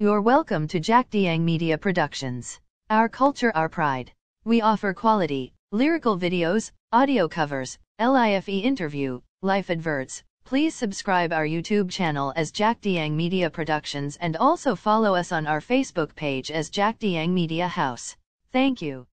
You're welcome to Jack Dieng Media Productions. Our culture, our pride. We offer quality, lyrical videos, audio covers, LIFE interview, life adverts. Please subscribe our YouTube channel as Jack Dieng Media Productions and also follow us on our Facebook page as Jack Dieng Media House. Thank you.